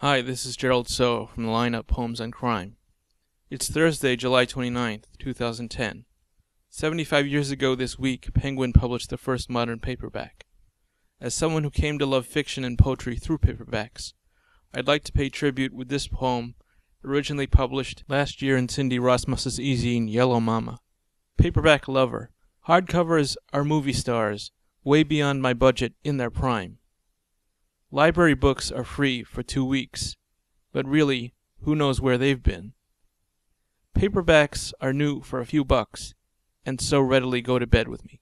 Hi, this is Gerald So from the lineup Poems on Crime. It's Thursday, July 29th, 2010. 75 years ago this week, Penguin published the first modern paperback. As someone who came to love fiction and poetry through paperbacks, I'd like to pay tribute with this poem, originally published last year in Cindy Rosmus's e-zine Yellow Mama. Paperback lover. Hardcovers are movie stars, way beyond my budget in their prime. Library books are free for two weeks, but really, who knows where they've been? Paperbacks are new for a few bucks, and so readily go to bed with me.